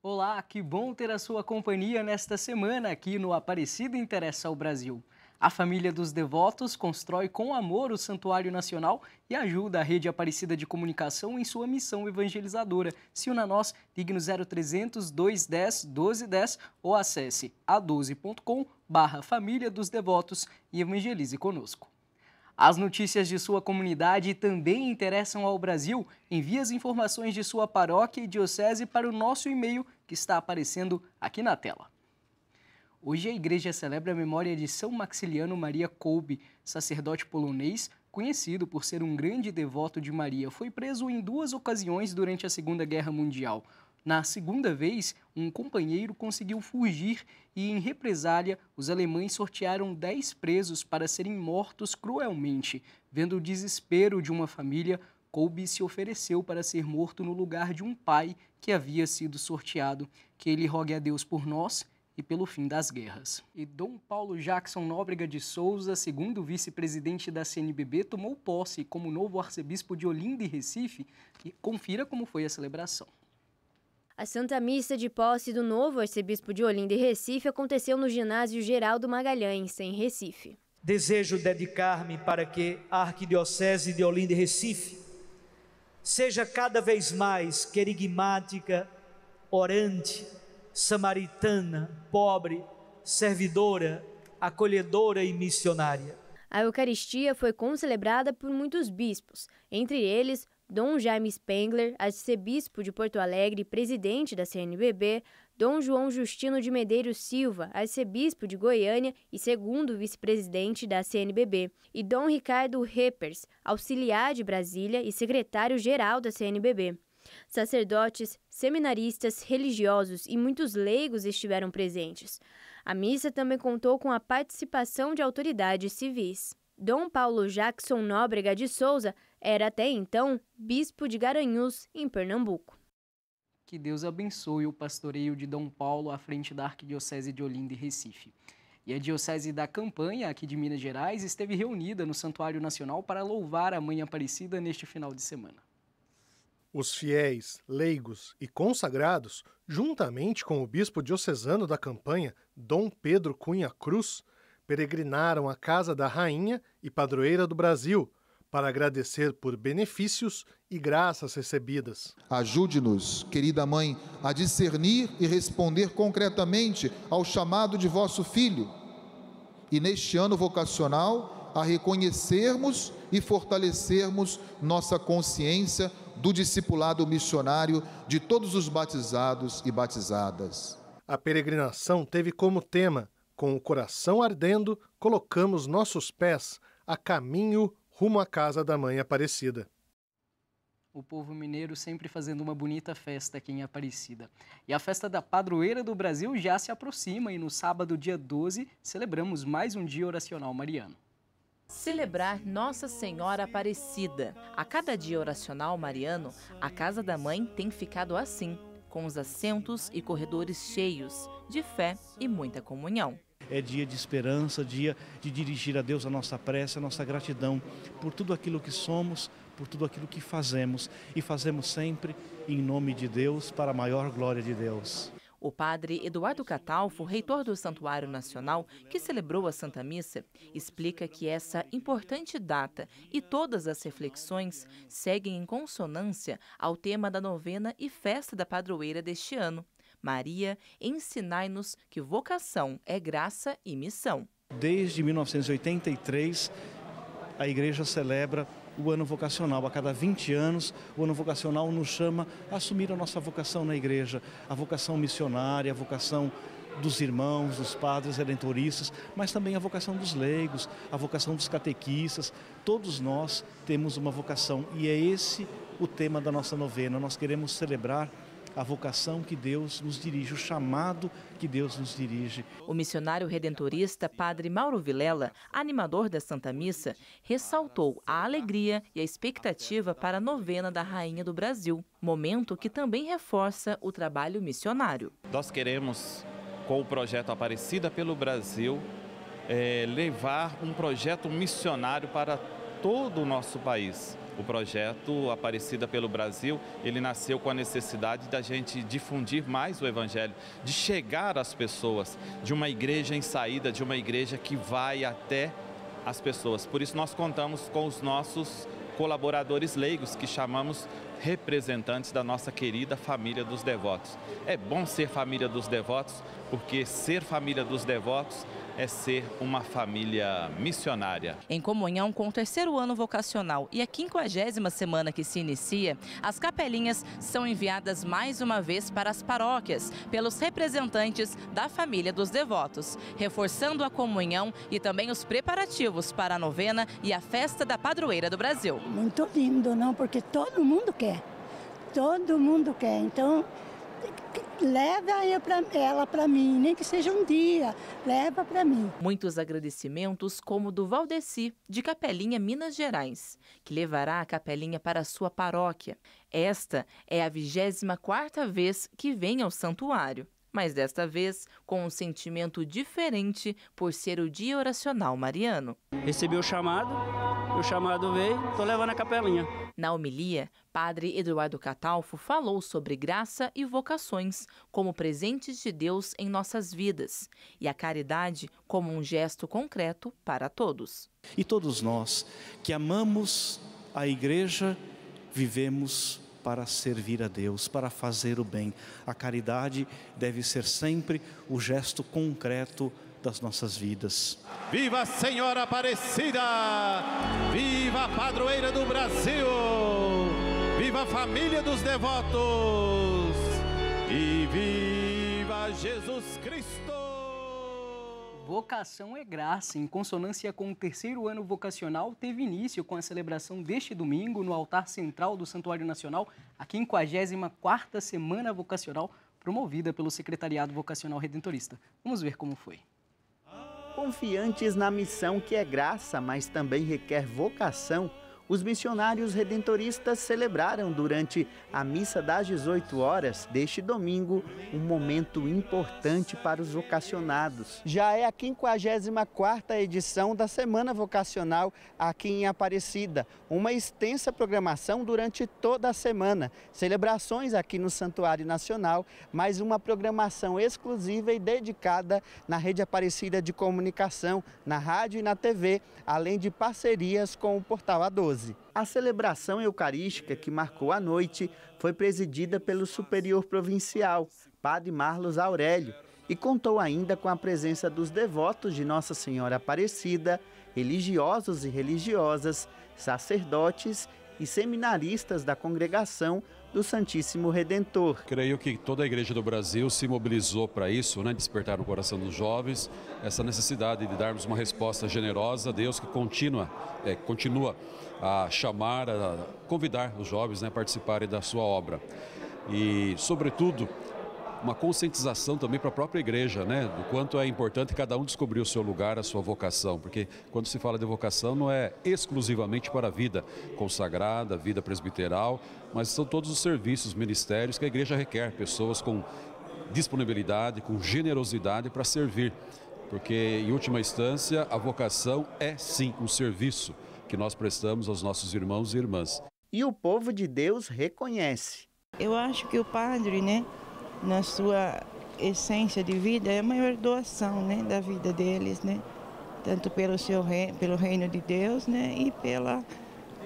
Olá, que bom ter a sua companhia nesta semana aqui no Aparecida Interessa ao Brasil. A família dos devotos constrói com amor o Santuário Nacional e ajuda a Rede Aparecida de Comunicação em sua missão evangelizadora. Se una nós, ligue no 0300 210 1210 ou acesse a12.com barra Família dos Devotos e evangelize conosco. As notícias de sua comunidade também interessam ao Brasil. Envie as informações de sua paróquia e diocese para o nosso e-mail que está aparecendo aqui na tela. Hoje a igreja celebra a memória de São Maxiliano Maria Kolbe, sacerdote polonês, conhecido por ser um grande devoto de Maria. Foi preso em duas ocasiões durante a Segunda Guerra Mundial. Na segunda vez, um companheiro conseguiu fugir e, em represália, os alemães sortearam dez presos para serem mortos cruelmente. Vendo o desespero de uma família, Kolbe se ofereceu para ser morto no lugar de um pai que havia sido sorteado. Que ele rogue a Deus por nós e pelo fim das guerras. E Dom Paulo Jackson Nóbrega de Souza, segundo vice-presidente da CNBB, tomou posse como novo arcebispo de Olinda e Recife. E confira como foi a celebração. A Santa Missa de posse do novo arcebispo de Olinda e Recife aconteceu no ginásio Geraldo Magalhães, em Recife. Desejo dedicar-me para que a Arquidiocese de Olinda e Recife seja cada vez mais querigmática, orante, samaritana, pobre, servidora, acolhedora e missionária. A Eucaristia foi concelebrada por muitos bispos, entre eles Dom Jaime Spengler, arcebispo de Porto Alegre e presidente da CNBB, Dom João Justino de Medeiros Silva, arcebispo de Goiânia e segundo vice-presidente da CNBB, e Dom Ricardo Reppers, auxiliar de Brasília e secretário-geral da CNBB. Sacerdotes, seminaristas, religiosos e muitos leigos estiveram presentes. A missa também contou com a participação de autoridades civis. Dom Paulo Jackson Nóbrega de Souza era até então bispo de Garanhuns, em Pernambuco. Que Deus abençoe o pastoreio de Dom Paulo à frente da Arquidiocese de Olinda e Recife. E a Diocese da Campanha, aqui de Minas Gerais, esteve reunida no Santuário Nacional para louvar a Mãe Aparecida neste final de semana. Os fiéis, leigos e consagrados, juntamente com o bispo diocesano da Campanha, Dom Pedro Cunha Cruz, peregrinaram à casa da rainha e padroeira do Brasil para agradecer por benefícios e graças recebidas. Ajude-nos, querida mãe, a discernir e responder concretamente ao chamado de vosso filho. E neste ano vocacional, a reconhecermos e fortalecermos nossa consciência do discipulado missionário de todos os batizados e batizadas. A peregrinação teve como tema com o coração ardendo, colocamos nossos pés a caminho rumo à casa da Mãe Aparecida. O povo mineiro sempre fazendo uma bonita festa aqui em Aparecida. E a festa da padroeira do Brasil já se aproxima e no sábado, dia 12, celebramos mais um dia oracional mariano. Celebrar Nossa Senhora Aparecida. A cada dia oracional mariano, a Casa da Mãe tem ficado assim, com os assentos e corredores cheios de fé e muita comunhão é dia de esperança, dia de dirigir a Deus a nossa prece, a nossa gratidão por tudo aquilo que somos, por tudo aquilo que fazemos e fazemos sempre em nome de Deus, para a maior glória de Deus. O padre Eduardo Catalfo, reitor do Santuário Nacional, que celebrou a Santa Missa, explica que essa importante data e todas as reflexões seguem em consonância ao tema da novena e festa da padroeira deste ano, Maria, ensinai-nos que vocação é graça e missão. Desde 1983, a igreja celebra o ano vocacional. A cada 20 anos, o ano vocacional nos chama a assumir a nossa vocação na igreja, a vocação missionária, a vocação dos irmãos, dos padres redentoristas, mas também a vocação dos leigos, a vocação dos catequistas. Todos nós temos uma vocação e é esse o tema da nossa novena. Nós queremos celebrar a vocação que Deus nos dirige, o chamado que Deus nos dirige. O missionário redentorista Padre Mauro Vilela, animador da Santa Missa, ressaltou a alegria e a expectativa para a novena da Rainha do Brasil, momento que também reforça o trabalho missionário. Nós queremos, com o projeto Aparecida pelo Brasil, é, levar um projeto missionário para todo o nosso país O projeto Aparecida pelo Brasil, ele nasceu com a necessidade da gente difundir mais o Evangelho, de chegar às pessoas, de uma igreja em saída, de uma igreja que vai até as pessoas. Por isso nós contamos com os nossos colaboradores leigos, que chamamos representantes da nossa querida família dos devotos. É bom ser família dos devotos, porque ser família dos devotos é ser uma família missionária. Em comunhão com o terceiro ano vocacional e a quinquagésima semana que se inicia, as capelinhas são enviadas mais uma vez para as paróquias pelos representantes da família dos devotos, reforçando a comunhão e também os preparativos para a novena e a festa da padroeira do Brasil. Muito lindo, não? Porque todo mundo quer. Todo mundo quer. Então, leva ela para mim, nem que seja um dia, leva para mim. Muitos agradecimentos, como do Valdeci, de Capelinha, Minas Gerais, que levará a Capelinha para a sua paróquia. Esta é a 24ª vez que vem ao santuário mas desta vez com um sentimento diferente por ser o dia oracional mariano. Recebi o chamado, o chamado veio, estou levando a capelinha. Na homilia, Padre Eduardo Catalfo falou sobre graça e vocações como presentes de Deus em nossas vidas e a caridade como um gesto concreto para todos. E todos nós que amamos a igreja, vivemos para servir a Deus, para fazer o bem. A caridade deve ser sempre o gesto concreto das nossas vidas. Viva Senhora Aparecida! Viva a padroeira do Brasil! Viva a família dos devotos! E viva Jesus Cristo! Vocação é graça. Em consonância com o terceiro ano vocacional, teve início com a celebração deste domingo no altar central do Santuário Nacional, a 54ª Semana Vocacional, promovida pelo Secretariado Vocacional Redentorista. Vamos ver como foi. Confiantes na missão que é graça, mas também requer vocação, os missionários redentoristas celebraram durante a missa das 18 horas deste domingo um momento importante para os vocacionados. Já é a 54ª edição da Semana Vocacional aqui em Aparecida, uma extensa programação durante toda a semana, celebrações aqui no Santuário Nacional, mas uma programação exclusiva e dedicada na Rede Aparecida de Comunicação, na rádio e na TV, além de parcerias com o Portal A12. A celebração eucarística que marcou a noite foi presidida pelo superior provincial, Padre Marlos Aurélio, e contou ainda com a presença dos devotos de Nossa Senhora Aparecida, religiosos e religiosas, sacerdotes e seminaristas da congregação do Santíssimo Redentor. Creio que toda a igreja do Brasil se mobilizou para isso, né? despertar no coração dos jovens essa necessidade de darmos uma resposta generosa a Deus que continua, é, continua a chamar, a convidar os jovens né, a participarem da sua obra. E, sobretudo, uma conscientização também para a própria igreja, né? Do quanto é importante cada um descobrir o seu lugar, a sua vocação, porque quando se fala de vocação não é exclusivamente para a vida consagrada, a vida presbiteral, mas são todos os serviços, ministérios que a igreja requer, pessoas com disponibilidade, com generosidade para servir. Porque, em última instância, a vocação é sim um serviço que nós prestamos aos nossos irmãos e irmãs. E o povo de Deus reconhece. Eu acho que o padre, né, na sua essência de vida, é a maior doação, né, da vida deles, né, tanto pelo seu reino, pelo reino de Deus, né, e pela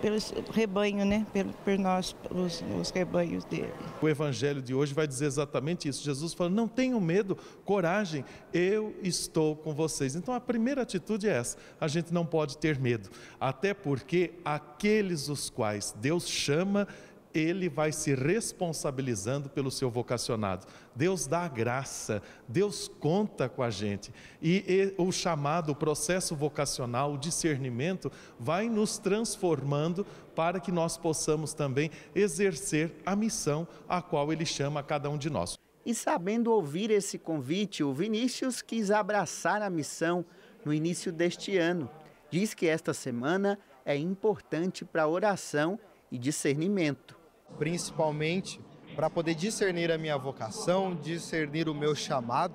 pelo rebanho, né? Pelo, por nós, os, os rebanhos dele. O evangelho de hoje vai dizer exatamente isso. Jesus falou: não tenham medo, coragem, eu estou com vocês. Então a primeira atitude é essa: a gente não pode ter medo, até porque aqueles os quais Deus chama, ele vai se responsabilizando pelo seu vocacionado. Deus dá graça, Deus conta com a gente. E, e, o chamado, o processo vocacional, o discernimento, vai nos transformando para que nós possamos também exercer a missão a qual Ele chama cada um de nós. E sabendo ouvir esse convite, o Vinícius quis abraçar a missão no início deste ano. Diz que esta semana é importante para oração e discernimento principalmente para poder discernir a minha vocação, discernir o meu chamado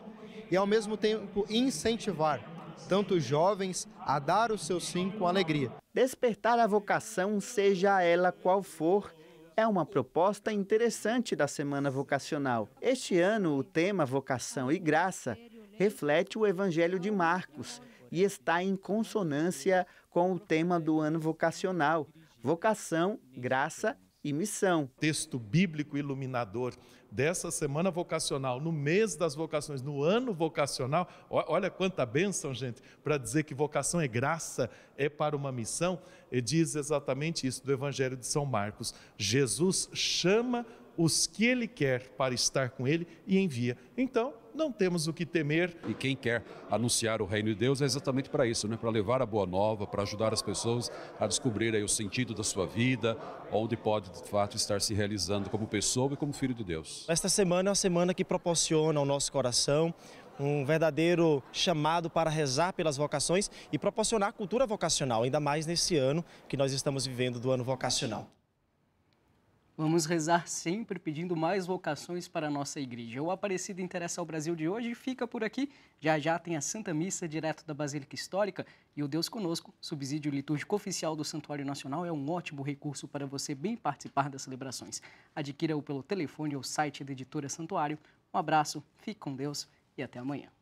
e ao mesmo tempo incentivar tanto jovens a dar o seu sim com alegria. Despertar a vocação, seja ela qual for, é uma proposta interessante da Semana Vocacional. Este ano, o tema Vocação e Graça reflete o Evangelho de Marcos e está em consonância com o tema do ano vocacional: vocação, graça e missão. Texto bíblico iluminador dessa semana vocacional, no mês das vocações, no ano vocacional. Olha quanta bênção, gente, para dizer que vocação é graça, é para uma missão. E diz exatamente isso do Evangelho de São Marcos. Jesus chama os que ele quer para estar com ele e envia. Então, não temos o que temer. E quem quer anunciar o reino de Deus é exatamente para isso, né? para levar a boa nova, para ajudar as pessoas a descobrir aí o sentido da sua vida, onde pode de fato estar se realizando como pessoa e como filho de Deus. Esta semana é uma semana que proporciona ao nosso coração um verdadeiro chamado para rezar pelas vocações e proporcionar cultura vocacional, ainda mais nesse ano que nós estamos vivendo do ano vocacional. Vamos rezar sempre pedindo mais vocações para a nossa igreja. O Aparecido Interessa ao Brasil de hoje fica por aqui. Já já tem a Santa Missa direto da Basílica Histórica e o Deus Conosco, subsídio litúrgico oficial do Santuário Nacional, é um ótimo recurso para você bem participar das celebrações. Adquira-o pelo telefone ou site da editora Santuário. Um abraço, fique com Deus e até amanhã.